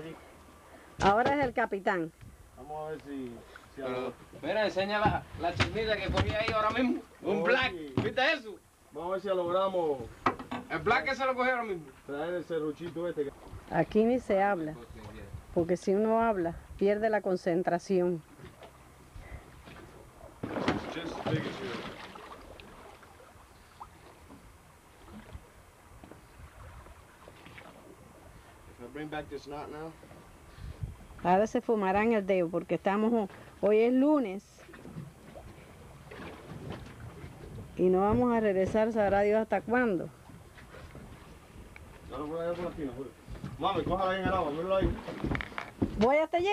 aquí. Ahora es el capitán. Vamos a ver si... si Pero, mira, enseña la, la que cogí ahí ahora mismo. Un Oye. black. ¿Viste eso? Vamos a ver si logramos El black que se lo cogí ahora mismo. traer el serruchito este. que- Aquí ni se habla, porque si uno habla, pierde la concentración. Just Ahora se fumarán el dedo, porque estamos, hoy es lunes. Y no vamos a regresar, sabrá Dios hasta cuándo. Mami, cójala ahí en el agua, mírala ahí. ¿Voy hasta allí?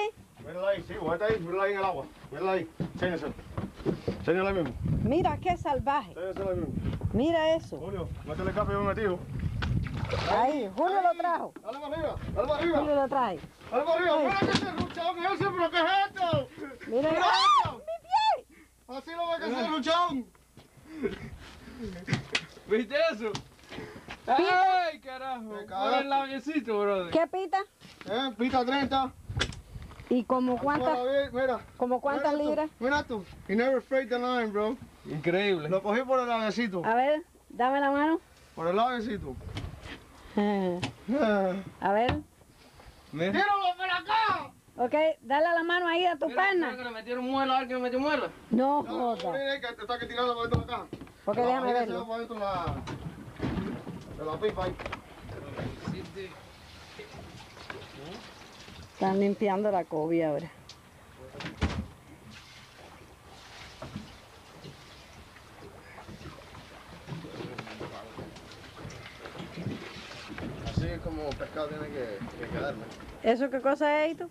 Mírala ahí, sí, guárdate ahí, mírala ahí en el agua. Mírala ahí, enséñasela. Enséñala ahí mismo, Mira qué salvaje. enséñasela ahí mismo. Mira eso. Julio, métele café yo metido. Ahí, Julio lo trajo. Dale para arriba, dale para arriba. Julio lo trae. Dale para arriba, mira que se ruchón ese, pero ¿qué es esto? Mira, Mira ¡Ah! ¡Mi pie! Así lo ve que se ruchón. ¿Viste eso? ¡Ay, carajo! Me Por el labiecito, brother. ¿Qué pita? Eh, pita 30. ¿Y como cuántas, Mira. como cuántas Mira tú, libras? Mira tú. He never sprayed the line, bro. Increíble. Lo cogí por el labecito. A ver, dame la mano. Por el labecito. A ver. Mira. ¡Tíralo para acá! Ok, dale la mano ahí a tu perna. mira que le metieron muela, a ver que me metió muela. No No, joda. mira que te está que tirando para dentro de la caja. Porque La déjame varilla se va verlo. para dentro de la... De la pipa ahí. Están limpiando la cobia ahora. Como pescado tiene que, que quedarme. ¿Eso qué cosa es, Hito?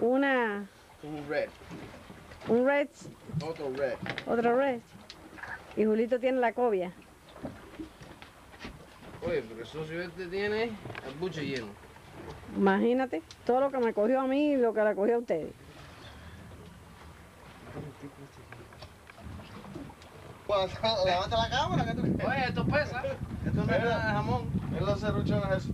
Una, Un red. un red, Otro red. otro red. Y Julito tiene la cobia. Oye, pero el socio este tiene el buche lleno. Imagínate, todo lo que me cogió a mí y lo que le cogió a ustedes. Levanta la cámara que tú... Oye, esto pesa. Esto no es nada de jamón. Es los serruchones eso.